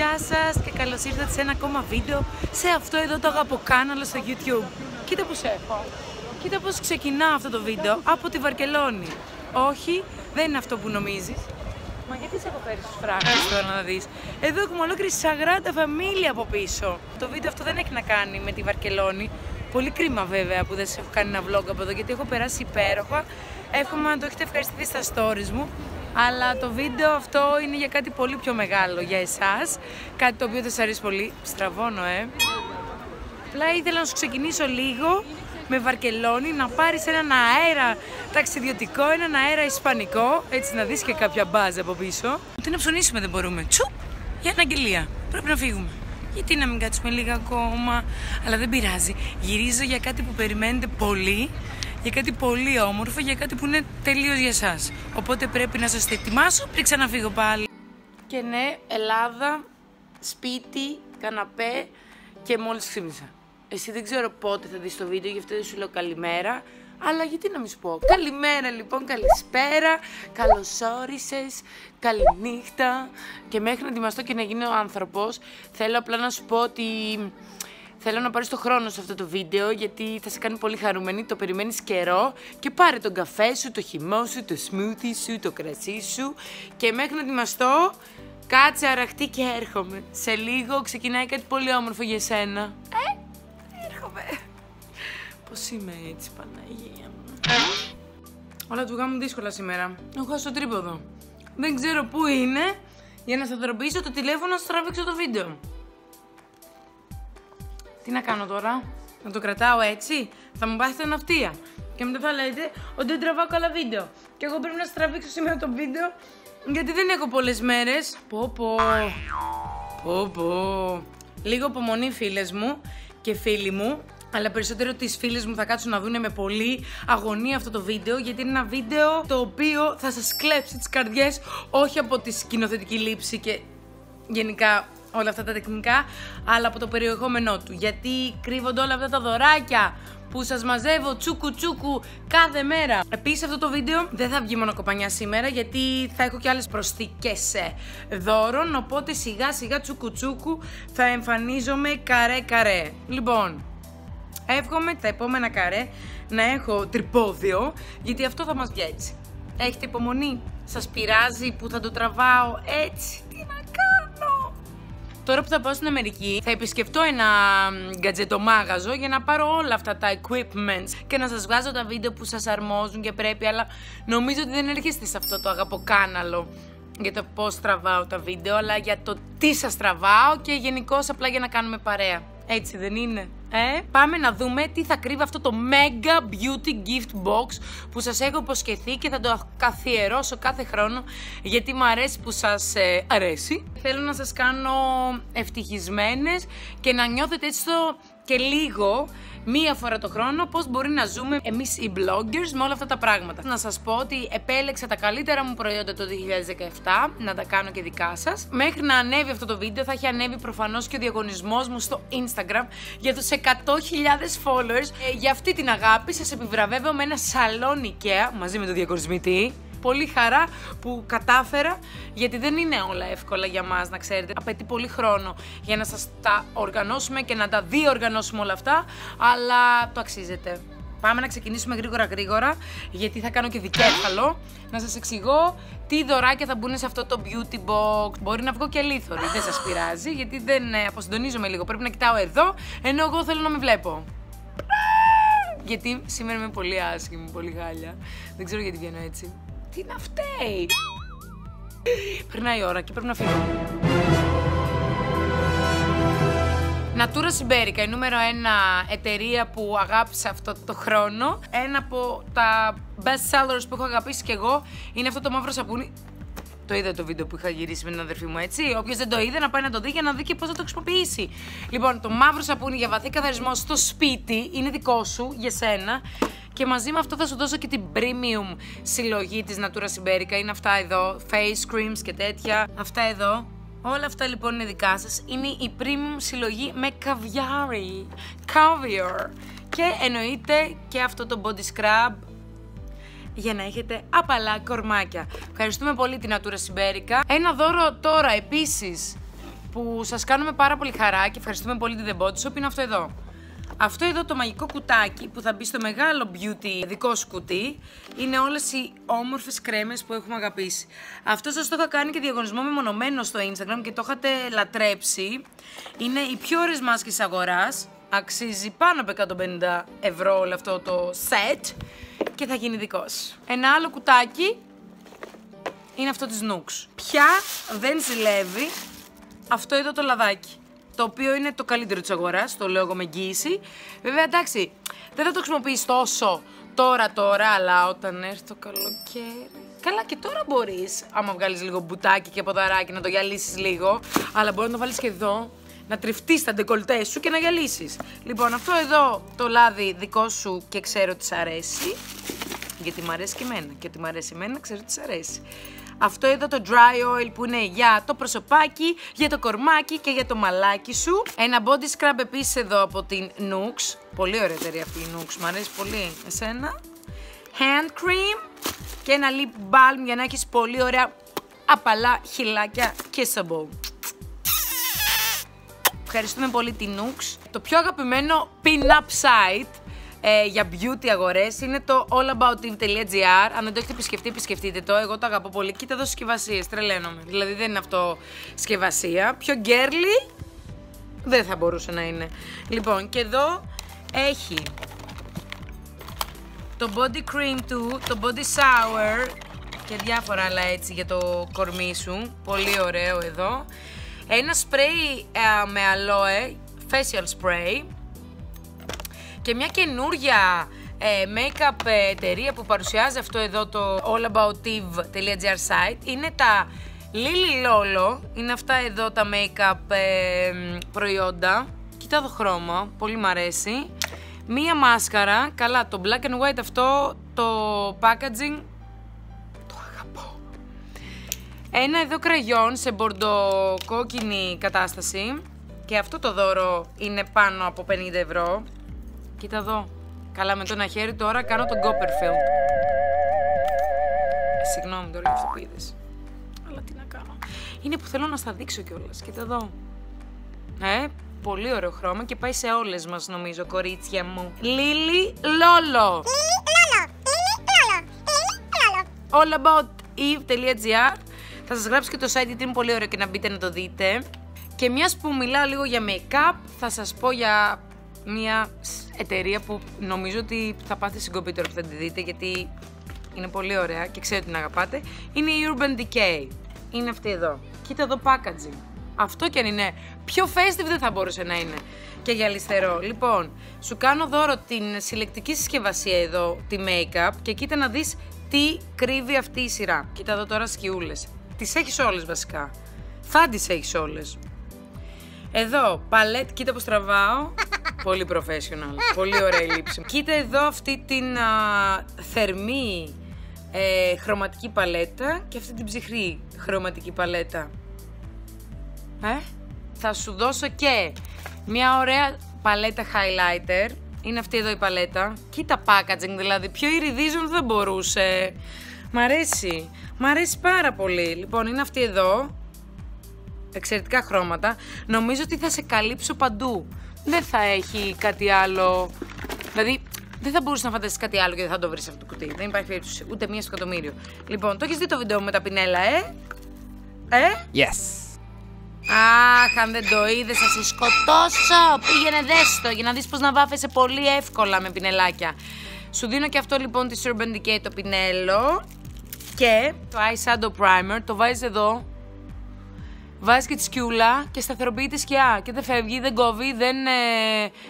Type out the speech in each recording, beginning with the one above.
Γεια σας και καλώς ήρθατε σε ένα ακόμα βίντεο σε αυτό εδώ το αγαποκάναλο στο YouTube. Κοίτα πως έχω. Κοίτα πως ξεκινά αυτό το βίντεο από τη Βαρκελόνη. Όχι, δεν είναι αυτό που νομίζεις. Μα γιατί σε έχω φέρει στους φράγους τώρα να δεις. Εδώ έχουμε ολόκληρη σαγράτα φαμίλια από πίσω. Το βίντεο αυτό δεν έχει να κάνει με τη Βαρκελόνη. Πολύ κρίμα βέβαια που δεν σας έχω κάνει ένα vlog από εδώ γιατί έχω περάσει υπέροχα. Εύχομαι να το έχετε ευχαριστηθεί στα stories μου. Αλλά το βίντεο αυτό είναι για κάτι πολύ πιο μεγάλο για εσάς. Κάτι το οποίο θα σας αρέσει πολύ. Στραβώνω, ε. Απλά ήθελα να σου ξεκινήσω λίγο με Βαρκελόνη, να πάρεις έναν αέρα ταξιδιωτικό, έναν αέρα ισπανικό, έτσι να δεις και κάποια μπάζα από πίσω. Τι να ψωνίσουμε δεν μπορούμε. Τσουπ! Για αναγγελία. Πρέπει να φύγουμε. Γιατί να μην κάτσουμε λίγα ακόμα. Αλλά δεν πειράζει. Γυρίζω για κάτι που περιμένετε πολύ για κάτι πολύ όμορφο, για κάτι που είναι τελείως για εσά. Οπότε πρέπει να σας ετοιμάσω πριν ξαναφύγω πάλι. Και ναι, Ελλάδα, σπίτι, καναπέ και μόλις ξύπνησα. Εσύ δεν ξέρω πότε θα δεις το βίντεο, γι' αυτό δεν σου λέω καλημέρα. Αλλά γιατί να μην σου πω. Καλημέρα λοιπόν, καλησπέρα, καλώς όρισες, καληνύχτα. Και μέχρι να ετοιμαστώ και να γίνω άνθρωπος, θέλω απλά να σου πω ότι Θέλω να πάρεις το χρόνο σε αυτό το βίντεο γιατί θα σε κάνει πολύ χαρούμενη, το περιμένεις καιρό και πάρε τον καφέ σου, το χυμό σου, το smoothie σου, το κρασί σου και μέχρι να ετοιμαστώ κάτσε αραχτή και έρχομαι. Σε λίγο ξεκινάει κάτι πολύ όμορφο για σένα. Ε, έρχομαι. Πώς είμαι έτσι Παναγία μου; Όλα του γάμου δύσκολα σήμερα. Έχω στο τρίποδο. Δεν ξέρω πού είναι για να σταθεροποιήσω το τηλέφωνο να τραβήξω το βίντεο. Τι να κάνω τώρα, να το κρατάω έτσι, θα μου πάθετε ναυτία. Και μετά θα λέτε ότι δεν τραβάω καλά βίντεο. Και εγώ πρέπει να στραβήξω σήμερα το βίντεο, γιατί δεν έχω πολλές μέρες. Πω πω, πω πω. Λίγο απομονή φίλες μου και φίλοι μου, αλλά περισσότερο τις φίλες μου θα κάτσουν να δούνε με πολύ αγωνία αυτό το βίντεο γιατί είναι ένα βίντεο το οποίο θα σας κλέψει τις καρδιές όχι από τη σκηνοθετική λήψη και γενικά όλα αυτά τα τεχνικά, αλλά από το περιεχόμενό του. Γιατί κρύβονται όλα αυτά τα δωράκια που σας μαζεύω τσούκου τσούκου κάθε μέρα. Επίσης αυτό το βίντεο δεν θα βγει μόνο κοπανιά σήμερα γιατί θα έχω και άλλες προσθήκες ε, δώρων οπότε σιγά σιγά τσούκου τσούκου θα εμφανίζομαι καρέ καρέ. Λοιπόν, εύχομαι τα επόμενα καρέ να έχω τρυπόδιο γιατί αυτό θα μας βγει έτσι. Έχετε υπομονή, σας πειράζει που θα το τραβάω έτσι. Τι να Τώρα που θα πάω στην Αμερική, θα επισκεφτώ ένα γκατζετομάγαζο για να πάρω όλα αυτά τα equipments και να σας βγάζω τα βίντεο που σας αρμόζουν και πρέπει, αλλά νομίζω ότι δεν έρχεστε σε αυτό το αγαποκάναλο για το πώς τραβάω τα βίντεο, αλλά για το τι σας τραβάω και γενικώς απλά για να κάνουμε παρέα. Έτσι δεν είναι. Ε, πάμε να δούμε τι θα κρύβει αυτό το Mega Beauty Gift Box που σας έχω υποσχεθεί και θα το καθιερώσω κάθε χρόνο γιατί μου αρέσει που σας ε, αρέσει. Θέλω να σας κάνω ευτυχισμένες και να νιώθετε έτσι το και λίγο μία φορά το χρόνο πώς μπορεί να ζούμε εμείς οι bloggers με όλα αυτά τα πράγματα. Να σας πω ότι επέλεξα τα καλύτερα μου προϊόντα το 2017, να τα κάνω και δικά σας. Μέχρι να ανέβει αυτό το βίντεο θα έχει ανέβει προφανώς και ο διαγωνισμός μου στο Instagram για τους 100.000 followers. Ε, για αυτή την αγάπη σας επιβραβεύω με ένα σαλόνι IKEA μαζί με το διαγωνισμητή πολύ χαρά που κατάφερα, γιατί δεν είναι όλα εύκολα για μας, να ξέρετε. Απαιτεί πολύ χρόνο για να σας τα οργανώσουμε και να τα διοργανώσουμε όλα αυτά, αλλά το αξίζεται. Πάμε να ξεκινήσουμε γρήγορα γρήγορα, γιατί θα κάνω και δικέφαλο. Να σας εξηγώ τι δωράκια θα μπουν σε αυτό το beauty box. Μπορεί να βγω και λίθωρη, δεν σας πειράζει, γιατί δεν ε, αποσυντονίζομαι λίγο. Πρέπει να κοιτάω εδώ, ενώ εγώ θέλω να με βλέπω. Γιατί σήμερα είμαι πολύ άσχημη, πολύ χάλια. Δεν ξέρω γιατί βγαίνω έτσι. Τι να φταίει. Περνάει η ώρα και πρέπει να φύγω. Natura Siberica, η νούμερο ένα εταιρεία που αγάπησα αυτό το χρόνο. Ένα από τα best sellers που έχω αγαπήσει και εγώ είναι αυτό το μαύρο σαπούνι. Το είδα το βίντεο που είχα γυρίσει με την αδερφή μου, έτσι. Όποιος δεν το είδε, να πάει να το δει για να δει και πώς θα το χρησιμοποιήσει. Λοιπόν, το μαύρο σαπούνι για βαθύ καθαρισμό στο σπίτι είναι δικό σου, για σένα. Και μαζί με αυτό θα σου δώσω και την premium συλλογή της Natura Siberica. Είναι αυτά εδώ, face creams και τέτοια. Αυτά εδώ. Όλα αυτά λοιπόν είναι δικά σας. Είναι η premium συλλογή με καβιάρι. Caviar. Και εννοείται και αυτό το body scrub για να έχετε απαλά κορμάκια. Ευχαριστούμε πολύ την Natura Siberica. Ένα δώρο τώρα επίσης που σας κάνουμε πάρα πολύ χαρά και ευχαριστούμε πολύ την The Body Shop είναι αυτό εδώ. Αυτό εδώ το μαγικό κουτάκι που θα μπει στο μεγάλο beauty δικό σου κουτί είναι όλες οι όμορφες κρέμες που έχουμε αγαπήσει. Αυτό σας το είχα κάνει και διαγωνισμό μεμονωμένο στο Instagram και το είχατε λατρέψει. Είναι οι πιο ωραίες μάσκες αγοράς. Αξίζει πάνω από 150 ευρώ όλο αυτό το set και θα γίνει δικός σου. Ένα άλλο κουτάκι είναι αυτό της Nooks. Πια δεν ζηλεύει αυτό εδώ το λαδάκι. Το οποίο είναι το καλύτερο της αγοράς, το λέω εγώ με εγγύηση. Βέβαια, εντάξει, δεν θα το χρησιμοποιήσει τόσο τώρα τώρα, αλλά όταν έρθει το καλοκαίρι. Καλά, και τώρα μπορείς, άμα βγάλεις λίγο μπουτάκι και ποδαράκι, να το γυαλίσεις λίγο. Αλλά μπορεί να το βάλεις και εδώ, να τριφτείς τα ντεκολτές σου και να γυαλίσεις. Λοιπόν, αυτό εδώ το λάδι δικό σου και ξέρω ότι σ' αρέσει. Γιατί μου αρέσει και εμένα. Και ότι μου αρέσει εμένα, ξέρω ότι σ' αρέσει. Αυτό εδώ το dry oil που είναι για το προσωπάκι, για το κορμάκι και για το μαλάκι σου. Ένα body scrub επίσης εδώ από την Nooks. Πολύ ωραία εταιρεία αυτή η Nooks, μου αρέσει πολύ. Εσένα. Hand cream και ένα lip balm για να έχεις πολύ ωραία απαλά χυλάκια kissable. Ευχαριστούμε πολύ την Nooks. Το πιο αγαπημένο pin-up site ε, για beauty αγορές είναι το allabouttiv.gr. Αν δεν το έχετε επισκεφτεί, επισκεφτείτε το. Εγώ το αγαπώ πολύ. Κοίτα εδώ συσκευασίες, τρελαίνομαι. Δηλαδή δεν είναι αυτό συσκευασία. Πιο girly δεν θα μπορούσε να είναι. Λοιπόν, και εδώ έχει το body cream του, το body shower και διάφορα άλλα έτσι για το κορμί σου. Πολύ ωραίο εδώ. Ένα spray ε, με aloe, facial spray και μια καινούρια ε, make-up εταιρεία που παρουσιάζει αυτό εδώ το allaboutiv.gr site είναι τα Lily Lolo, είναι αυτά εδώ τα make-up ε, προϊόντα. Κοίτα το χρώμα, πολύ μ' αρέσει. Μία μάσκαρα, καλά το black and white αυτό το packaging Ένα εδώ κραγιόν σε μπορντοκόκκινη κατάσταση και αυτό το δώρο είναι πάνω από 50 ευρώ. Κοίτα εδώ. Καλά με το ένα χέρι τώρα κάνω τον Copperfield. Συγγνώμη τώρα για αυτό που είδες. Αλλά τι να κάνω. Είναι που θέλω να στα δείξω κιόλας. Κοίτα εδώ. Ε, πολύ ωραίο χρώμα και πάει σε όλες μας νομίζω, κορίτσια μου. Λίλι Λόλο. All about eve.gr Θα σας γράψω και το site γιατί είναι πολύ ωραίο και να μπείτε να το δείτε. Και μιας που μιλάω λίγο για make-up, θα σας πω για μια εταιρεία που νομίζω ότι θα πάτε συγκοπή τώρα που θα τη δείτε γιατί είναι πολύ ωραία και ξέρω ότι την αγαπάτε. Είναι η Urban Decay. Είναι αυτή εδώ. Κοίτα εδώ packaging. Αυτό και αν είναι πιο festive δεν θα μπορούσε να είναι και για αριστερό. Λοιπόν, σου κάνω δώρο την συλλεκτική συσκευασία εδώ, τη make-up και κοίτα να δεις τι κρύβει αυτή η σειρά. Κοίτα εδώ τώρα σκιούλες. Τις έχεις όλες βασικά. Θα τις έχεις όλες. Εδώ, παλέτ, κοίτα πως τραβάω. Πολύ professional. Πολύ ωραία η λήψη. Κοίτα εδώ αυτή την α, θερμή ε, χρωματική παλέτα και αυτή την ψυχρή χρωματική παλέτα. Ε, θα σου δώσω και μια ωραία παλέτα highlighter. Είναι αυτή εδώ η παλέτα. Κοίτα packaging δηλαδή. Πιο iridizing δεν μπορούσε. Μ' αρέσει. Μ' αρέσει πάρα πολύ. Λοιπόν, είναι αυτή εδώ εξαιρετικά χρώματα, νομίζω ότι θα σε καλύψω παντού. Δεν θα έχει κάτι άλλο. Δηλαδή, δεν θα μπορούσες να φανταστείς κάτι άλλο και δεν θα το βρεις αυτό το κουτί. Δεν υπάρχει περίπτωση. Ούτε μία στο εκατομμύριο. Λοιπόν, το έχεις δει το βίντεο μου με τα πινέλα, ε; Ε; Yes. Αχ, αν δεν το είδες, θα σε σκοτώσω. Πήγαινε δέστο για να δεις πώ να βάφεσαι πολύ εύκολα με πινελάκια. Σου δίνω και αυτό λοιπόν τη Urban Decay το πινέλο. Και το eyeshadow primer το βάζεις εδώ βάζεις και τη σκιούλα και σταθεροποιεί τη σκιά και δεν φεύγει, δεν κόβει, δεν ε,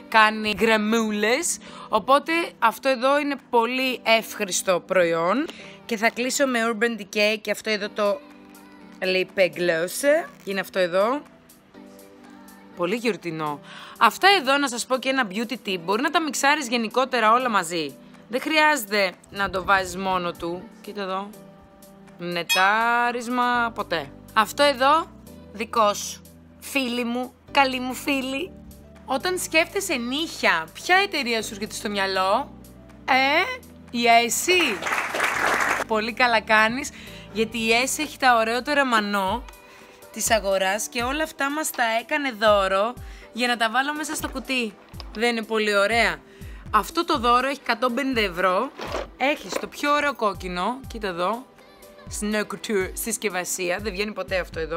κάνει γκρεμούλες. Οπότε αυτό εδώ είναι πολύ εύχριστο προϊόν και θα κλείσω με Urban Decay και αυτό εδώ το Lip Gloss. Είναι αυτό εδώ. Πολύ γιορτινό. Αυτά εδώ να σας πω και ένα beauty tip. Μπορεί να τα μιξάρεις γενικότερα όλα μαζί. Δεν χρειάζεται να το βάζεις μόνο του. Κοίτα εδώ. Νετάρισμα ποτέ. Αυτό εδώ δικός σου. Φίλοι μου, καλή μου φίλη. Όταν σκέφτεσαι νύχια, ποια εταιρεία σου έρχεται στο μυαλό; Ε, η ΕΣΥ. Πολύ καλά κάνεις, γιατί η ΕΣΥ έχει τα ωραιότερα μανό της αγοράς και όλα αυτά μας τα έκανε δώρο για να τα βάλω μέσα στο κουτί. Δεν είναι πολύ ωραία. Αυτό το δώρο έχει 150 ευρώ. Έχεις το πιο ωραίο κόκκινο. Κοίτα εδώ. Snow Couture συσκευασία. Δεν βγαίνει ποτέ αυτό εδώ.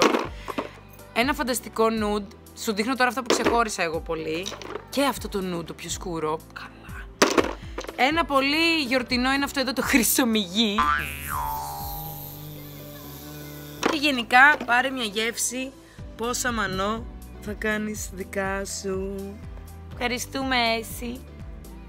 Ένα φανταστικό nude. Σου δείχνω τώρα αυτά που ξεχώρισα εγώ πολύ. Και αυτό το nude, το πιο σκούρο. Καλά. Ένα πολύ γιορτινό είναι αυτό εδώ το χρυσομυγί. Και γενικά πάρε μια γεύση πόσα μανώ θα κάνεις δικά σου. Ευχαριστούμε εσύ.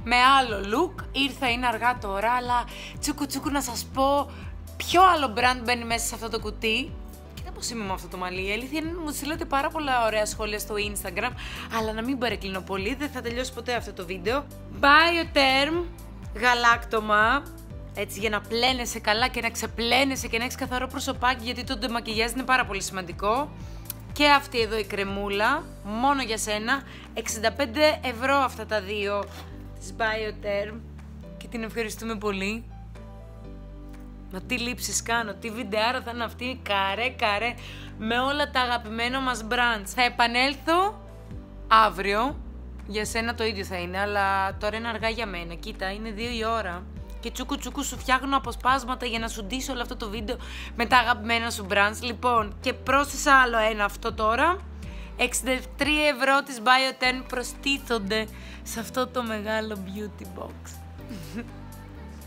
Με άλλο look, ήρθα είναι αργά τώρα, αλλά τσούκου τσούκου να σας πω ποιο άλλο brand μπαίνει μέσα σε αυτό το κουτί; Κοίτα πώς είμαι με αυτό το μαλλί. Η αλήθεια είναι μου στείλετε πάρα πολλά ωραία σχόλια στο Instagram, αλλά να μην παρεκκλίνω πολύ, δεν θα τελειώσει ποτέ αυτό το βίντεο. Biotherm, γαλάκτομα, έτσι για να πλένεσαι καλά και να ξεπλένεσαι και να έχεις καθαρό προσωπάκι γιατί το ντεμακιγιάζ είναι πάρα πολύ σημαντικό. Και αυτή εδώ η κρεμούλα, μόνο για σένα, 65 ευρώ αυτά τα δύο της Biotherm και την ευχαριστούμε πολύ. Μα τι λήψεις κάνω, τι βιντεάρα θα είναι αυτή, καρέ καρέ, με όλα τα αγαπημένα μας brands. Θα επανέλθω αύριο, για σένα το ίδιο θα είναι, αλλά τώρα είναι αργά για μένα. Κοίτα, είναι δύο η ώρα και τσούκου τσούκου σου φτιάχνω αποσπάσματα για να σου ντύσω όλο αυτό το βίντεο με τα αγαπημένα σου brands. Λοιπόν, και πρόσθεσα άλλο ένα αυτό τώρα. 63 ευρώ της Bio10 προστίθονται σε αυτό το μεγάλο beauty box.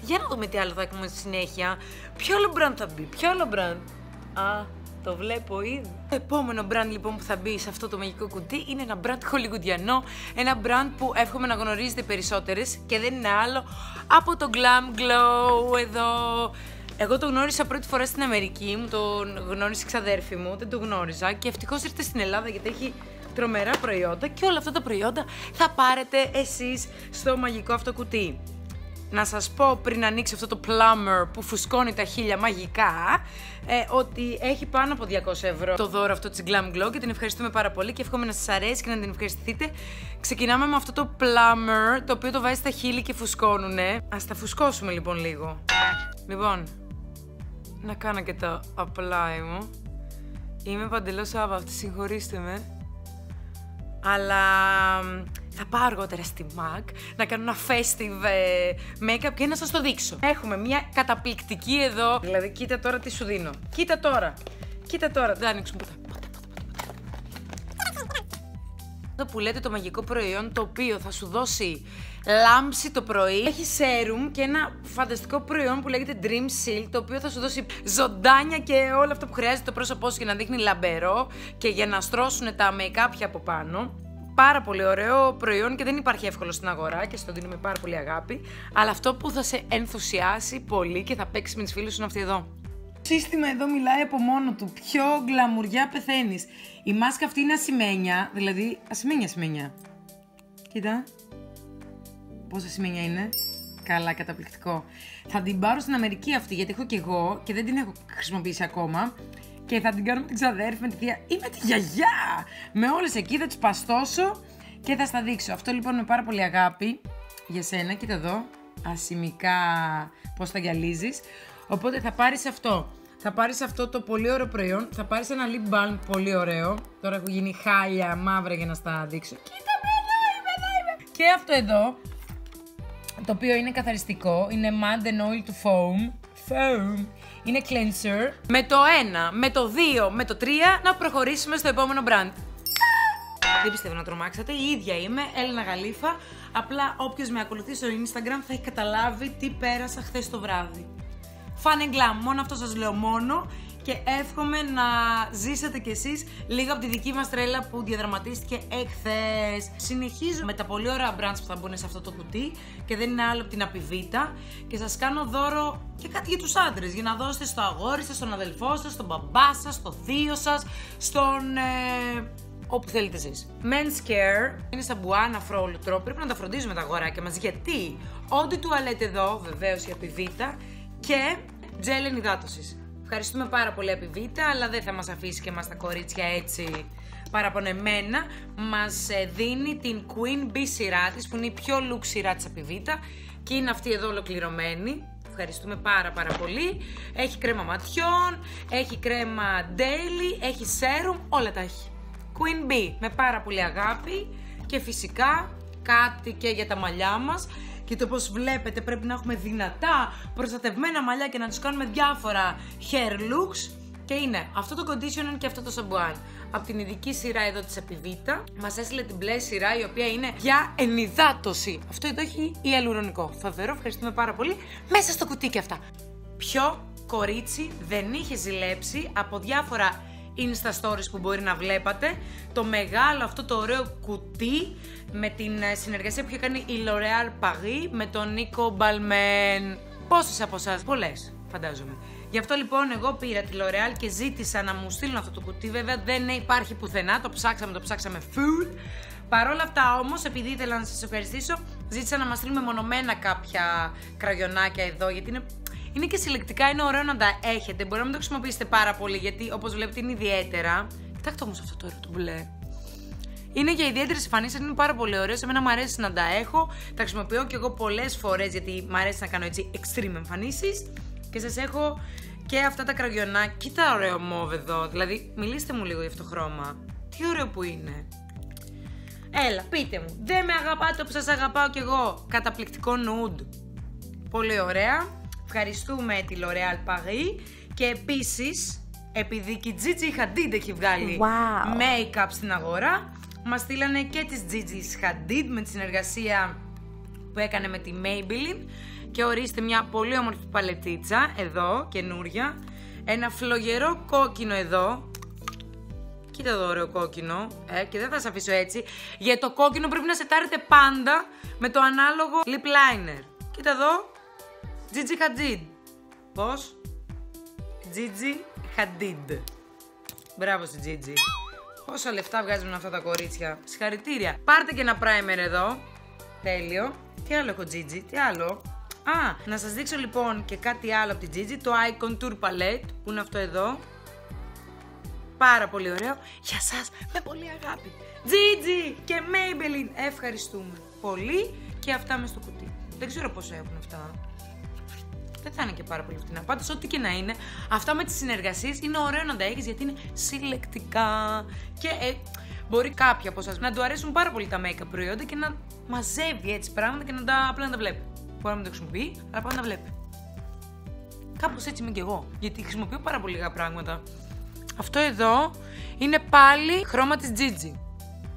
Για να δούμε τι άλλο θα έχουμε στη συνέχεια. Ποιο άλλο brand θα μπει, ποιο άλλο brand. Α, το βλέπω ήδη. Το επόμενο brand λοιπόν που θα μπει σε αυτό το μαγικό κουτί είναι ένα brand χολιγουντιανό. Ένα brand που εύχομαι να γνωρίζετε περισσότερες και δεν είναι άλλο από το Glam Glow εδώ. Εγώ το γνώρισα πρώτη φορά στην Αμερική, μου το γνώρισε η ξαδέρφη μου, δεν το γνώριζα και ευτυχώς ήρθε στην Ελλάδα γιατί έχει τρομερά προϊόντα και όλα αυτά τα προϊόντα θα πάρετε εσείς στο μαγικό αυτό κουτί να σας πω πριν ανοίξει αυτό το plumber που φουσκώνει τα χίλια μαγικά ε, ότι έχει πάνω από 200 ευρώ το δώρο αυτό της Glam Glow και την ευχαριστούμε πάρα πολύ και εύχομαι να σας αρέσει και να την ευχαριστηθείτε. Ξεκινάμε με αυτό το plumber το οποίο το βάζει στα χείλη και φουσκώνουνε. Ας τα φουσκώσουμε λοιπόν λίγο. Λοιπόν, να κάνω και το apply μου. Είμαι παντελώς άβαυτη, συγχωρήστε με. Αλλά θα πάω αργότερα στη MAC να κάνω ένα festive ε, make-up και να σας το δείξω. Έχουμε μια καταπληκτική εδώ, δηλαδή κοίτα τώρα τι σου δίνω. Κοίτα τώρα, κοίτα τώρα, δεν ανοίξουν ποτέ. Το που λέτε το μαγικό προϊόν το οποίο θα σου δώσει λάμψη το πρωί. Έχει serum και ένα φανταστικό προϊόν που λέγεται Dream Seal το οποίο θα σου δώσει ζωντάνια και όλο αυτό που χρειάζεται το πρόσωπό σου για να δείχνει λαμπερό και για να στρώσουν τα make-up από πάνω πάρα πολύ ωραίο προϊόν και δεν υπάρχει εύκολο στην αγορά και στο δίνουμε πάρα πολύ αγάπη. Αλλά αυτό που θα σε ενθουσιάσει πολύ και θα παίξει με τι φίλε σου είναι αυτή εδώ. Το σύστημα εδώ μιλάει από μόνο του. Πιο γκλαμουριά πεθαίνεις. Η μάσκα αυτή είναι ασημένια, δηλαδή ασημένια ασημένια. Κοίτα. Πόσα ασημένια είναι. Καλά, καταπληκτικό. Θα την πάρω στην Αμερική αυτή γιατί έχω και εγώ και δεν την έχω χρησιμοποιήσει ακόμα και θα την κάνω με την ξαδέρφη, με τη θεία ή με τη γιαγιά. Με όλες εκεί θα τις παστώσω και θα στα δείξω. Αυτό λοιπόν με πάρα πολύ αγάπη για σένα. Κοίτα εδώ, ασημικά πώς θα γυαλίζεις. Οπότε θα πάρεις αυτό. Θα πάρεις αυτό το πολύ ωραίο προϊόν. Θα πάρεις ένα lip balm πολύ ωραίο. Τώρα έχω γίνει χάλια μαύρα για να στα δείξω. Κοίτα με εδώ, είμαι εδώ, είμαι. Και αυτό εδώ, το οποίο είναι καθαριστικό. Είναι Mad and Oil to Foam. Foam είναι cleanser. Με το 1, με το 2, με το 3 να προχωρήσουμε στο επόμενο brand. Δεν πιστεύω να τρομάξατε, η ίδια είμαι, Έλληνα Γαλήφα. Απλά όποιος με ακολουθεί στο Instagram θα έχει καταλάβει τι πέρασα χθες το βράδυ. Fun and glam, μόνο αυτό σας λέω μόνο και εύχομαι να ζήσετε κι εσείς λίγο από τη δική μας τρέλα που διαδραματίστηκε εχθές. Συνεχίζω με τα πολύ ωραία brands που θα μπουν σε αυτό το κουτί και δεν είναι άλλο από την Απιβίτα και σας κάνω δώρο και κάτι για τους άντρες για να δώσετε στο αγόρι σας, στον αδελφό σας, στον μπαμπά σας, στο θείο σας, στον... Ε, όπου θέλετε εσείς. Men's Care είναι στα μπουάνα φρόλουτρο, πρέπει να τα φροντίζουμε τα αγοράκια μας γιατί; Ό,τι τουαλέτε εδώ, βεβαίως η Απιβίτα και τζέλ ενυδάτωσης. Ευχαριστούμε πάρα πολύ Επιβίτα, αλλά δεν θα μας αφήσει και μας τα κορίτσια έτσι παραπονεμένα. Μας ε, δίνει την Queen Bee σειρά της, που είναι η πιο look σειρά της Επιβίτα και είναι αυτή εδώ ολοκληρωμένη. ευχαριστούμε πάρα πάρα πολύ. Έχει κρέμα ματιών, έχει κρέμα daily, έχει serum, όλα τα έχει. Queen Bee με πάρα πολύ αγάπη και φυσικά κάτι και για τα μαλλιά μας και το όπως βλέπετε πρέπει να έχουμε δυνατά προστατευμένα μαλλιά και να τους κάνουμε διάφορα hair looks και είναι αυτό το conditioner και αυτό το σαμπουάν. Από την ειδική σειρά εδώ της Επιβίτα μας έστειλε την μπλε σειρά η οποία είναι για ενυδάτωση. Αυτό εδώ έχει ιαλουρονικό. Φοβερό, ευχαριστούμε πάρα πολύ. Μέσα στο κουτί και αυτά. Ποιο κορίτσι δεν είχε ζηλέψει από διάφορα Insta stories που μπορεί να βλέπατε. Το μεγάλο αυτό το ωραίο κουτί με την ε, συνεργασία που είχε κάνει η L'Oréal Paris με τον Νίκο Μπαλμεν. Πόσες από εσάς, πολλές, φαντάζομαι. Γι' αυτό λοιπόν εγώ πήρα τη L'Oreal και ζήτησα να μου στείλουν αυτό το κουτί. Βέβαια δεν υπάρχει πουθενά, το ψάξαμε, το ψάξαμε food. Παρ' όλα αυτά όμως, επειδή ήθελα να σας ευχαριστήσω, ζήτησα να μας στείλουμε μονομένα κάποια κραγιονάκια εδώ, γιατί είναι είναι και συλλεκτικά, είναι ωραίο να τα έχετε. Μπορεί να μην το χρησιμοποιήσετε πάρα πολύ γιατί όπως βλέπετε είναι ιδιαίτερα. Κοιτάξτε όμως αυτό το ωραίο του μπλε. Είναι για ιδιαίτερες εμφανίσεις, είναι πάρα πολύ ωραίο. Σε μένα μου αρέσει να τα έχω. Τα χρησιμοποιώ και εγώ πολλές φορές γιατί μου αρέσει να κάνω έτσι extreme εμφανίσεις. Και σας έχω και αυτά τα κραγιονά. Κοίτα ωραίο μόβ εδώ. Δηλαδή, μιλήστε μου λίγο για αυτό το χρώμα. Τι ωραίο που είναι. Έλα, πείτε μου. Δεν με αγαπάτε όπως σας αγαπάω κι εγώ. Καταπληκτικό nude. Πολύ ωραία. Ευχαριστούμε τη L'Oréal Paris και επίσης επειδή και η Gigi Hadid έχει βγάλει wow. make-up στην αγορά μας στείλανε και τις Gigi Hadid με τη συνεργασία που έκανε με τη Maybelline. Και ορίστε μια πολύ όμορφη παλετίτσα εδώ, καινούρια. Ένα φλογερό κόκκινο εδώ. Κοίτα εδώ ωραίο κόκκινο. Ε, και δεν θα σε αφήσω έτσι. Γιατί το κόκκινο πρέπει να σετάρετε πάντα με το ανάλογο lip liner. Κοίτα εδώ Gigi Hadid. Πώς; Gigi Hadid. Μπράβο στη Gigi. Πόσα λεφτά βγάζουν αυτά τα κορίτσια. Συγχαρητήρια. Πάρτε και ένα primer εδώ. Τέλειο. Τι άλλο έχω Gigi, τι άλλο; Α, να σας δείξω λοιπόν και κάτι άλλο από την Gigi, το Eye Contour Palette, που είναι αυτό εδώ. Πάρα πολύ ωραίο. Για σας, με πολύ αγάπη. Gigi και Maybelline, ευχαριστούμε πολύ. Και αυτά μες στο κουτί. Δεν ξέρω πόσο έχουν αυτά δεν θα είναι και πάρα πολύ φτηνά. Πάντως, ό,τι και να είναι, αυτά με τις συνεργασίες είναι ωραίο να τα έχεις γιατί είναι συλλεκτικά. Και ε, μπορεί κάποια από εσά να του αρέσουν πάρα πολύ τα make-up προϊόντα και να μαζεύει έτσι πράγματα και να τα απλά να τα βλέπει. Μπορεί να μην τα χρησιμοποιεί, αλλά απλά να τα βλέπει. Κάπως έτσι είμαι κι εγώ. Γιατί χρησιμοποιώ πάρα πολύ λίγα πράγματα. Αυτό εδώ είναι πάλι χρώμα της Gigi.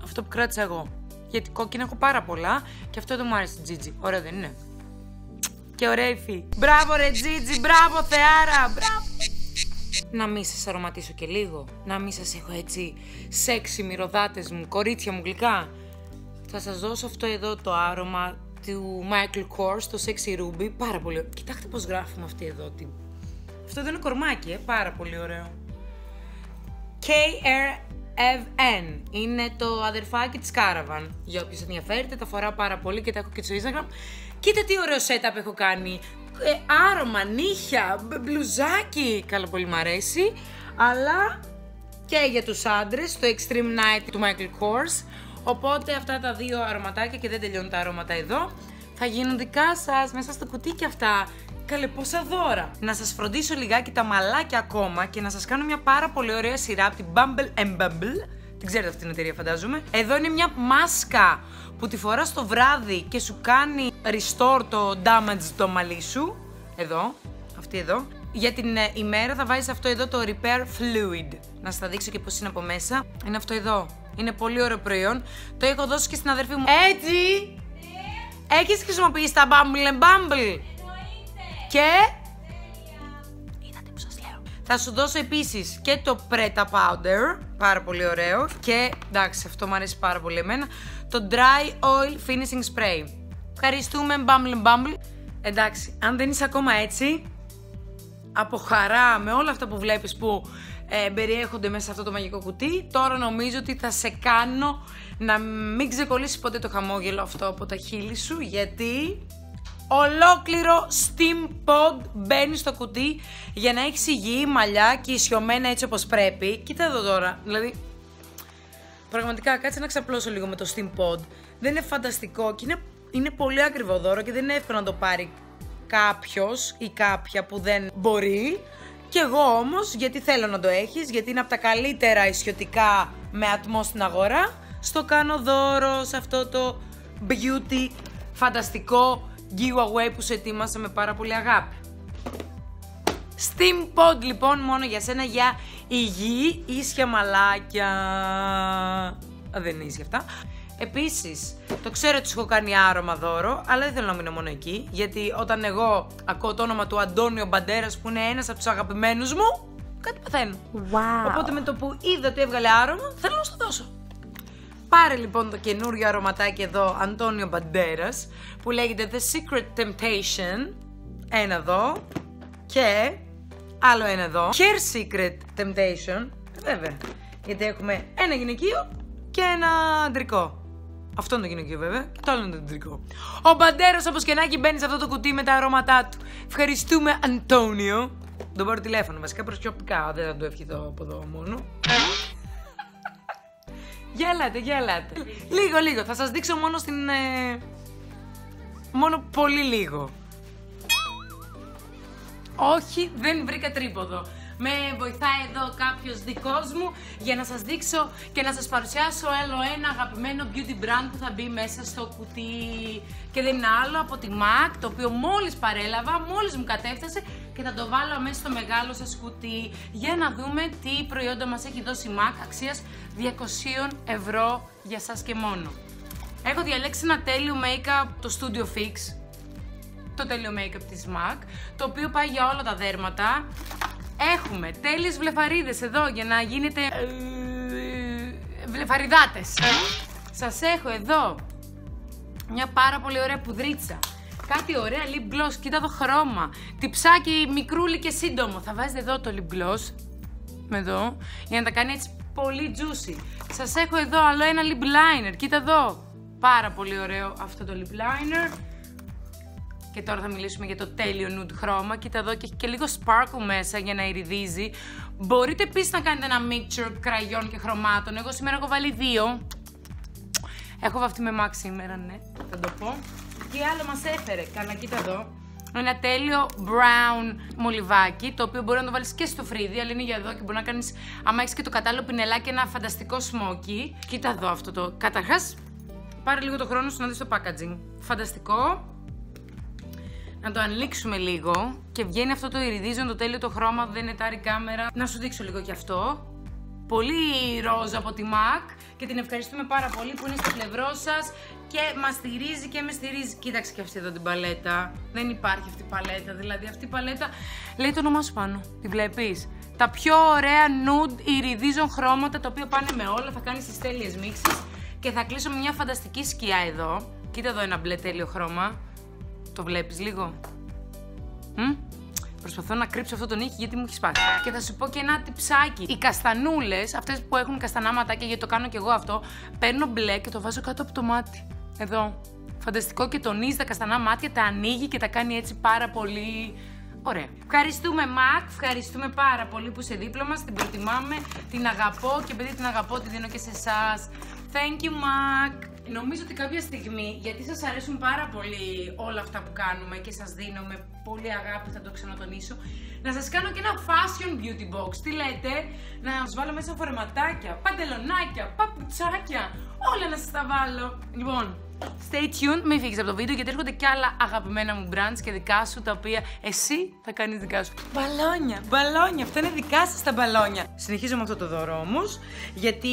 Αυτό που κράτησα εγώ. Γιατί κόκκινα έχω πάρα πολλά και αυτό εδώ μου άρεσε τη Gigi. Ωραία δεν είναι και ωραία υφή. Μπράβο ρε Τζίτζι, μπράβο Θεάρα, μπράβο. Να μην σας αρωματίσω και λίγο, να μην σας έχω έτσι σεξι μυρωδάτες μου, κορίτσια μου γλυκά. Θα σας δώσω αυτό εδώ το άρωμα του Michael Kors, το Sexy Ruby, πάρα πολύ ωραίο. Κοιτάξτε πώς γράφουμε αυτή εδώ. Τι... Αυτό εδώ είναι κορμάκι, ε, πάρα πολύ ωραίο. KRFN είναι το αδερφάκι της Caravan. Για όποιους ενδιαφέρεται, τα φοράω πάρα πολύ και τα έχω και στο Instagram. Κοίτα τι ωραίο setup έχω κάνει. Ε, άρωμα, νύχια, μπλουζάκι. Καλό πολύ μου αρέσει. Αλλά και για τους άντρες, το Extreme Night του Michael Kors. Οπότε αυτά τα δύο αρωματάκια και δεν τελειώνουν τα αρώματα εδώ. Θα γίνουν δικά σας μέσα στο κουτί και αυτά. Καλέ πόσα δώρα. Να σας φροντίσω λιγάκι τα μαλάκια ακόμα και να σας κάνω μια πάρα πολύ ωραία σειρά από την Bumble and Bumble. Την ξέρετε αυτή την εταιρεία φαντάζομαι. Εδώ είναι μια μάσκα που τη φοράς το βράδυ και σου κάνει restore το damage το μαλλί σου. Εδώ, αυτή εδώ. Για την ε, ημέρα θα βάζεις αυτό εδώ το Repair Fluid. Να σας δείξω και πώς είναι από μέσα. Είναι αυτό εδώ. Είναι πολύ ωραίο προϊόν. Το έχω δώσει και στην αδερφή μου. Έτσι! Ναι. Έχεις χρησιμοποιήσει τα Bumble Bumble; Εννοείται. Και... Είδατε που σας λέω. Θα σου δώσω επίσης και το Preta Powder. Πάρα πολύ ωραίο. Και εντάξει, αυτό μου αρέσει πάρα πολύ εμένα το Dry Oil Finishing Spray. Ευχαριστούμε Bumble Bumble. Εντάξει, αν δεν είσαι ακόμα έτσι, από χαρά με όλα αυτά που βλέπεις που ε, περιέχονται μέσα σε αυτό το μαγικό κουτί, τώρα νομίζω ότι θα σε κάνω να μην ξεκολλήσεις ποτέ το χαμόγελο αυτό από τα χείλη σου, γιατί ολόκληρο steam pod μπαίνει στο κουτί για να έχεις υγιή μαλλιά και ισιωμένα έτσι όπως πρέπει. Κοίτα εδώ τώρα, δηλαδή Πραγματικά, κάτσε να ξαπλώσω λίγο με το Steam Pod. Δεν είναι φανταστικό και είναι, είναι πολύ ακριβό δώρο και δεν είναι εύκολο να το πάρει κάποιος ή κάποια που δεν μπορεί και εγώ όμως γιατί θέλω να το έχεις, γιατί είναι από τα καλύτερα ισιωτικά με ατμό στην αγορά, στο κάνω δώρο σε αυτό το beauty φανταστικό giveaway που σε ετοίμασα με πάρα πολύ αγάπη. Steam Pod λοιπόν μόνο για σένα για υγιή ίσια μαλάκια. Α, δεν είναι ίσια αυτά. Επίσης, το ξέρω ότι σου έχω κάνει άρωμα δώρο, αλλά δεν θέλω να μείνω μόνο εκεί. Γιατί όταν εγώ ακούω το όνομα του Αντώνιο Μπαντέρας, που είναι ένας από τους αγαπημένους μου, κάτι παθαίνω. Wow. Οπότε με το που είδα ότι έβγαλε άρωμα, θέλω να σου το δώσω. Πάρε λοιπόν το καινούριο αρωματάκι εδώ, Αντώνιο Μπαντέρας, που λέγεται The Secret Temptation. Ένα εδώ. Και άλλο ένα εδώ. Hair Secret Temptation. Βέβαια. Γιατί έχουμε ένα γυναικείο και ένα αντρικό. Αυτό είναι το γυναικείο βέβαια. Και το άλλο είναι το αντρικό. Ο Μπαντέρας όπως και να έχει μπαίνει σε αυτό το κουτί με τα αρώματά του. Ευχαριστούμε, Αντώνιο. Τον πάρω τηλέφωνο βασικά προσωπικά. Δεν θα το ευχηθώ από εδώ μόνο. Γέλατε, γέλατε. Λίγο, λίγο. Θα σας δείξω μόνο στην... ε, Μόνο πολύ λίγο. Όχι, δεν βρήκα τρίποδο. Με βοηθάει εδώ κάποιος δικός μου για να σας δείξω και να σας παρουσιάσω άλλο ένα αγαπημένο beauty brand που θα μπει μέσα στο κουτί. Και δεν είναι άλλο από τη MAC, το οποίο μόλις παρέλαβα, μόλις μου κατέφτασε και θα το βάλω μέσα στο μεγάλο σας κουτί για να δούμε τι προϊόντα μας έχει δώσει η MAC αξίας 200 ευρώ για σας και μόνο. Έχω διαλέξει ένα τέλειο make-up, το Studio Fix, το τέλειο make-up της MAC, το οποίο πάει για όλα τα δέρματα. Έχουμε τέλειες βλεφαρίδες εδώ για να γίνετε ε, βλεφαριδάτες. Σας έχω εδώ μια πάρα πολύ ωραία πουδρίτσα. Κάτι ωραία lip gloss, κοίτα το χρώμα. Τυψάκι μικρούλι και σύντομο. Θα βάζετε εδώ το lip gloss, με εδώ, για να τα κάνει έτσι πολύ juicy. Σας έχω εδώ άλλο ένα lip liner, κοίτα εδώ. Πάρα πολύ ωραίο αυτό το lip liner. Και τώρα θα μιλήσουμε για το τέλειο nude χρώμα. Κοίτα εδώ και έχει και λίγο sparkle μέσα για να ηριδίζει. Μπορείτε επίσης να κάνετε ένα mixture κραγιών και χρωμάτων. Εγώ σήμερα έχω βάλει δύο. Έχω βαφτεί με MAC σήμερα, ναι, θα το πω. Τι άλλο μας έφερε, καλά κοίτα εδώ. Ένα τέλειο brown μολυβάκι, το οποίο μπορεί να το βάλεις και στο φρύδι, αλλά είναι για εδώ και μπορεί να κάνεις, άμα έχεις και το κατάλληλο πινελάκι, ένα φανταστικό smoky. Κοίτα εδώ αυτό το. Καταρχάς, πάρε λίγο το χρόνο σου να δεις το packaging. Φανταστικό. Να το ανοίξουμε λίγο και βγαίνει αυτό το iridium, το τέλειο το χρώμα, δεν είναι τάρη κάμερα. Να σου δείξω λίγο κι αυτό. Πολύ ροζ από τη MAC και την ευχαριστούμε πάρα πολύ που είναι στο πλευρό σας και μας στηρίζει και με στηρίζει. Κοίταξε και αυτή εδώ την παλέτα. Δεν υπάρχει αυτή η παλέτα, δηλαδή αυτή η παλέτα λέει το όνομά σου πάνω. Τη βλέπεις; Τα πιο ωραία nude iridium χρώματα τα οποία πάνε με όλα, θα κάνεις τις τέλειες μίξεις και θα κλείσω με μια φανταστική σκιά εδώ. Κοίτα εδώ ένα μπλε τέλειο χρώμα. Το βλέπεις λίγο; Μ; Προσπαθώ να κρύψω αυτό τον ήχη γιατί μου έχει σπάσει. Και θα σου πω και ένα τυψάκι. Οι καστανούλες, αυτές που έχουν καστανά ματάκια, γιατί το κάνω και εγώ αυτό, παίρνω μπλε και το βάζω κάτω από το μάτι. Εδώ. Φανταστικό και τονίζει τα καστανά μάτια, τα ανοίγει και τα κάνει έτσι πάρα πολύ Ωραία. Ευχαριστούμε, Μακ. Ευχαριστούμε πάρα πολύ που είσαι δίπλα μας. Την προτιμάμε, την αγαπώ και επειδή την αγαπώ, τη δίνω και σε εσάς. Thank you, Mac. Νομίζω ότι κάποια στιγμή, γιατί σας αρέσουν πάρα πολύ όλα αυτά που κάνουμε και σας δίνω με πολύ αγάπη, θα το ξανατονίσω, να σας κάνω και ένα fashion beauty box. Τι λέτε, να σας βάλω μέσα φορεματάκια, παντελονάκια, παπουτσάκια, όλα να σας τα βάλω. Λοιπόν, Stay tuned, μην φύγεις από το βίντεο γιατί έρχονται και άλλα αγαπημένα μου brands και δικά σου τα οποία εσύ θα κάνεις δικά σου. Μπαλόνια, μπαλόνια, αυτά είναι δικά σας τα μπαλόνια. Συνεχίζω με αυτό το δώρο όμως, γιατί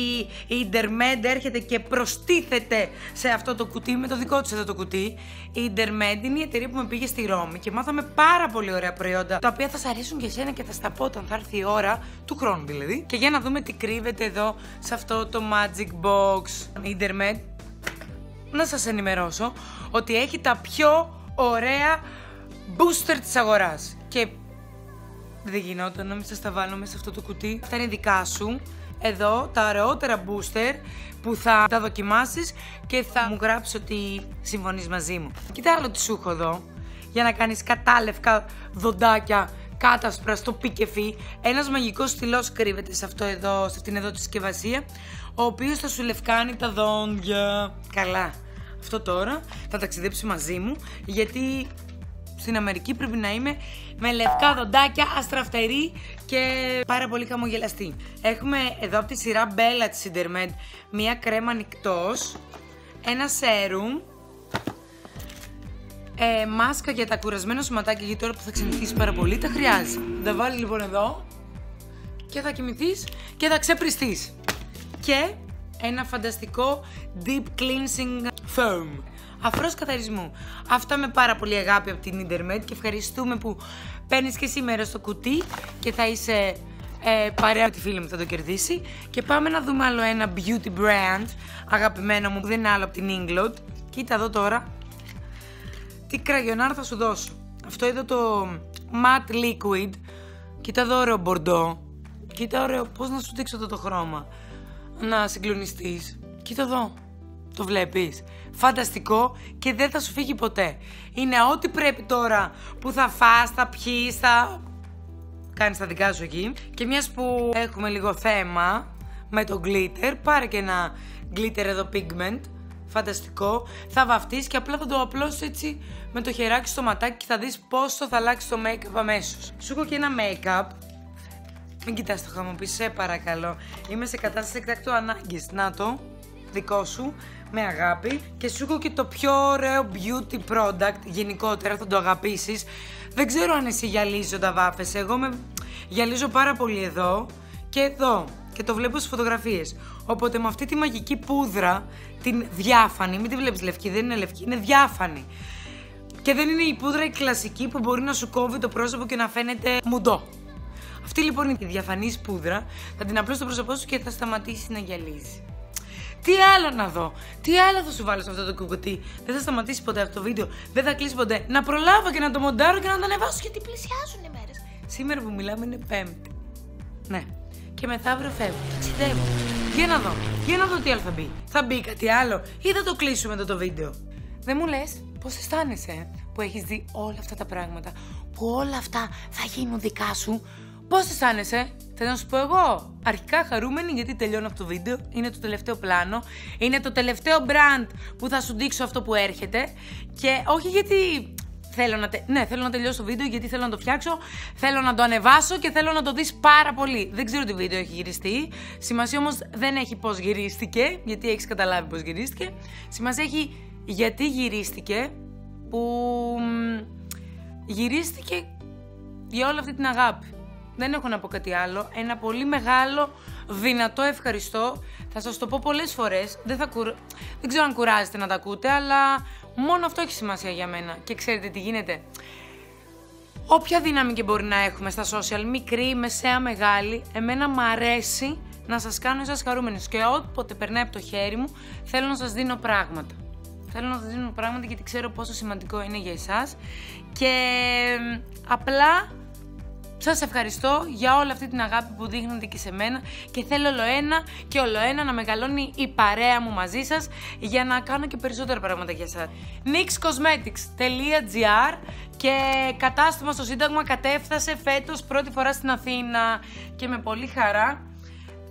η Intermed έρχεται και προστίθεται σε αυτό το κουτί με το δικό του εδώ το κουτί. Η Intermed είναι η εταιρεία που με πήγε στη Ρώμη και μάθαμε πάρα πολύ ωραία προϊόντα τα οποία θα σα αρέσουν και εσένα και θα στα πω όταν θα έρθει η ώρα του χρόνου δηλαδή. Και για να δούμε τι κρύβεται εδώ σε αυτό το Magic Box. Η Intermed να σας ενημερώσω ότι έχει τα πιο ωραία booster της αγοράς. Και δεν γινόταν να μην σας τα βάλω μέσα σε αυτό το κουτί. Αυτά είναι δικά σου. Εδώ τα ωραιότερα booster που θα τα δοκιμάσεις και θα μου γράψεις ότι συμφωνείς μαζί μου. Κοίτα άλλο τι σου έχω εδώ για να κάνεις κατάλευκα δοντάκια κάτασπρα στο πικεφί. Ένας μαγικός στυλός κρύβεται σε, αυτό εδώ, σε αυτήν εδώ τη συσκευασία, ο οποίος θα σου λευκάνει τα δόντια. Καλά. Αυτό τώρα θα ταξιδέψει μαζί μου, γιατί στην Αμερική πρέπει να είμαι με λευκά δοντάκια, αστραφτερή και πάρα πολύ χαμογελαστή. Έχουμε εδώ από τη σειρά Bella της Intermed μία κρέμα νυχτός, ένα σέρουμ, ε, μάσκα για τα κουρασμένα σωματάκια γιατί τώρα που θα ξενυχτήσεις πάρα πολύ τα χρειάζεται. Τα βάλεις λοιπόν εδώ και θα κοιμηθείς και θα ξεπριστείς. Και ένα φανταστικό deep cleansing foam. Αφρός καθαρισμού. Αυτά με πάρα πολύ αγάπη από την Internet και ευχαριστούμε που παίρνεις και σήμερα στο κουτί και θα είσαι ε, παρέα με τη φίλη μου θα το κερδίσει. Και πάμε να δούμε άλλο ένα beauty brand αγαπημένο μου που δεν είναι άλλο από την Inglot. Κοίτα εδώ τώρα. Τι κραγιονάρ θα σου δώσω. Αυτό εδώ το matte liquid. Κοίτα εδώ ωραίο μπορντό. Κοίτα ωραίο. Πώς να σου δείξω αυτό το χρώμα. Να συγκλονιστείς. Κοίτα εδώ. Το βλέπεις. Φανταστικό και δεν θα σου φύγει ποτέ. Είναι ό,τι πρέπει τώρα που θα φας, θα πιείς, θα κάνεις τα δικά σου εκεί. Και μιας που έχουμε λίγο θέμα με το glitter, πάρε και ένα glitter εδώ pigment. Φανταστικό. Θα βαφτείς και απλά θα το απλώσεις έτσι με το χεράκι στο ματάκι και θα δεις πόσο θα αλλάξει το make-up αμέσως. Σου έχω και ένα make-up μην κοιτάς το χάμο σε παρακαλώ. Είμαι σε κατάσταση εκτάκτου ανάγκης. Να το, δικό σου, με αγάπη. Και σου έχω και το πιο ωραίο beauty product γενικότερα, θα το αγαπήσεις. Δεν ξέρω αν εσύ γυαλίζεις όταν βάφεσαι. Εγώ με γυαλίζω πάρα πολύ εδώ και εδώ. Και το βλέπω στις φωτογραφίες. Οπότε με αυτή τη μαγική πούδρα, την διάφανη, μην τη βλέπεις λευκή, δεν είναι λευκή, είναι διάφανη. Και δεν είναι η πούδρα η κλασική που μπορεί να σου κόβει το πρόσωπο και να φαίνεται μουντό. Αυτή λοιπόν είναι η διαφανή πούδρα, θα την απλώσει στο πρόσωπό σου και θα σταματήσει να γυαλίζει. Τι άλλο να δω, τι άλλο θα σου βάλω σε αυτό το κουκουτί; Δεν θα σταματήσει ποτέ αυτό το βίντεο, δεν θα κλείσει ποτέ. Να προλάβω και να το μοντάρω και να το ανεβάσω γιατί πλησιάζουν οι μέρες. Σήμερα που μιλάμε είναι Πέμπτη. Ναι. Και μεθαύριο φεύγω. Ταξιδεύω. Για να δω. Για να δω τι άλλο θα μπει. Θα μπει κάτι άλλο ή θα το κλείσουμε εδώ το βίντεο. Δεν μου λες πώς αισθάνεσαι που έχεις δει όλα αυτά τα πράγματα. Που όλα αυτά θα γίνουν δικά σου. Πώς αισθάνεσαι, Θέλω να σου πω εγώ. Αρχικά χαρούμενη γιατί τελειώνω αυτό το βίντεο. Είναι το τελευταίο πλάνο. Είναι το τελευταίο brand που θα σου δείξω αυτό που έρχεται. Και όχι γιατί θέλω να, τε... ναι, θέλω να τελειώσω το βίντεο γιατί θέλω να το φτιάξω, θέλω να το ανεβάσω και θέλω να το δεις πάρα πολύ. Δεν ξέρω τι βίντεο έχει γυριστεί. Σημασία όμως δεν έχει πώς γυρίστηκε, γιατί έχεις καταλάβει πώς γυρίστηκε. Σημασία έχει γιατί γυρίστηκε, που γυρίστηκε για όλη αυτή την αγάπη. Δεν έχω να πω κάτι άλλο. Ένα πολύ μεγάλο, δυνατό ευχαριστώ. Θα σας το πω πολλές φορές. Δεν, θα Δεν ξέρω αν κουράζετε να τα ακούτε, αλλά μόνο αυτό έχει σημασία για μένα. Και ξέρετε τι γίνεται. Όποια δύναμη και μπορεί να έχουμε στα social, μικρή, μεσαία, μεγάλη, εμένα μου αρέσει να σας κάνω εσάς χαρούμενους. Και όποτε περνάει από το χέρι μου, θέλω να σας δίνω πράγματα. Θέλω να σας δίνω πράγματα γιατί ξέρω πόσο σημαντικό είναι για εσάς. Και απλά Σας ευχαριστώ για όλη αυτή την αγάπη που δείχνετε και σε μένα και θέλω όλο ένα και όλο ένα να μεγαλώνει η παρέα μου μαζί σας για να κάνω και περισσότερα πράγματα για εσάς. nixcosmetics.gr και κατάστημα στο Σύνταγμα κατέφτασε φέτος πρώτη φορά στην Αθήνα και με πολύ χαρά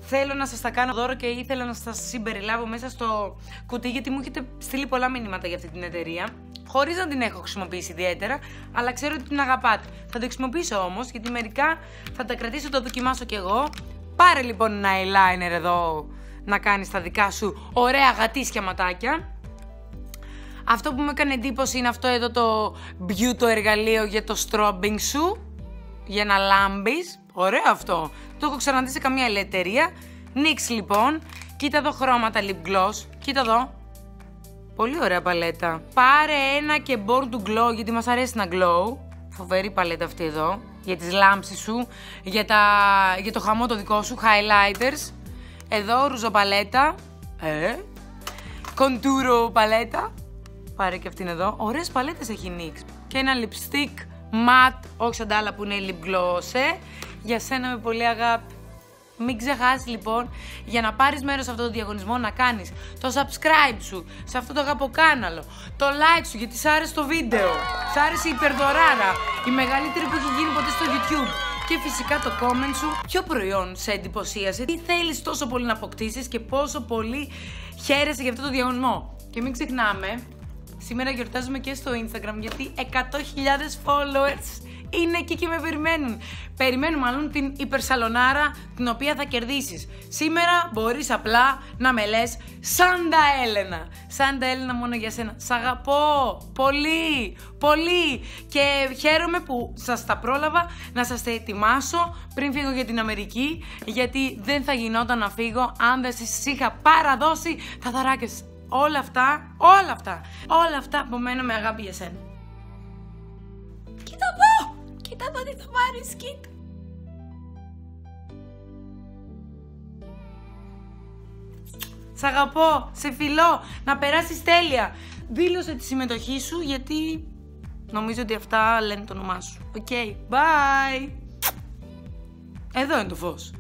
θέλω να σας τα κάνω δώρο και ήθελα να σας συμπεριλάβω μέσα στο κουτί γιατί μου έχετε στείλει πολλά μηνύματα για αυτή την εταιρεία χωρίς να την έχω χρησιμοποιήσει ιδιαίτερα, αλλά ξέρω ότι την αγαπάτε. Θα το χρησιμοποιήσω όμως, γιατί μερικά θα τα κρατήσω, το δοκιμάσω κι εγώ. Πάρε λοιπόν ένα eyeliner εδώ να κάνεις τα δικά σου ωραία γατήσια ματάκια. Αυτό που μου έκανε εντύπωση είναι αυτό εδώ το beauty εργαλείο για το strobing σου. Για να λάμπεις. Ωραίο αυτό. Το έχω ξαναδεί σε καμία άλλη εταιρεία. Νίξ λοιπόν. Κοίτα εδώ χρώματα lip gloss. Κοίτα εδώ. Πολύ ωραία παλέτα. Πάρε ένα και born to glow γιατί μας αρέσει να glow. Φοβερή παλέτα αυτή εδώ. Για τις λάμψεις σου, για, τα... για το χαμό το δικό σου, highlighters. Εδώ ρουζοπαλέτα. Ε. Κοντούρο παλέτα. Πάρε και αυτήν εδώ. Ωραίες παλέτες έχει νίξ. Και ένα lipstick matte, όχι σαν τα άλλα που είναι lip gloss, ε. Για σένα με πολύ αγάπη. Μην ξεχάσεις λοιπόν για να πάρεις μέρος σε αυτό το διαγωνισμό να κάνεις το subscribe σου σε αυτό το αγαποκάναλο, το like σου γιατί σ' άρεσε το βίντεο, σ' άρεσε η υπερδωράρα, η μεγαλύτερη που έχει γίνει ποτέ στο YouTube. Και φυσικά το comment σου, ποιο προϊόν σε εντυπωσίασε, τι θέλεις τόσο πολύ να αποκτήσεις και πόσο πολύ χαίρεσαι για αυτό το διαγωνισμό. Και μην ξεχνάμε, Σήμερα γιορτάζουμε και στο Instagram γιατί 100.000 followers είναι εκεί και με περιμένουν. Περιμένουν μάλλον την υπερσαλονάρα την οποία θα κερδίσεις. Σήμερα μπορείς απλά να με λες Σάντα Έλενα. Σάντα Έλενα μόνο για σένα. Σ' αγαπώ πολύ, πολύ. Και χαίρομαι που σας τα πρόλαβα να σας τα ετοιμάσω πριν φύγω για την Αμερική γιατί δεν θα γινόταν να φύγω αν δεν σας είχα παραδώσει τα δωράκια Όλα αυτά, όλα αυτά, όλα αυτά από μένα με αγάπη για σένα. Κοίτα εδώ! Κοίτα εδώ τι θα πάρεις, κοίτα. Σ' αγαπώ, σε φιλώ, να περάσεις τέλεια. Δήλωσε τη συμμετοχή σου γιατί νομίζω ότι αυτά λένε το όνομά σου. OK, okay, bye. Εδώ είναι το φως.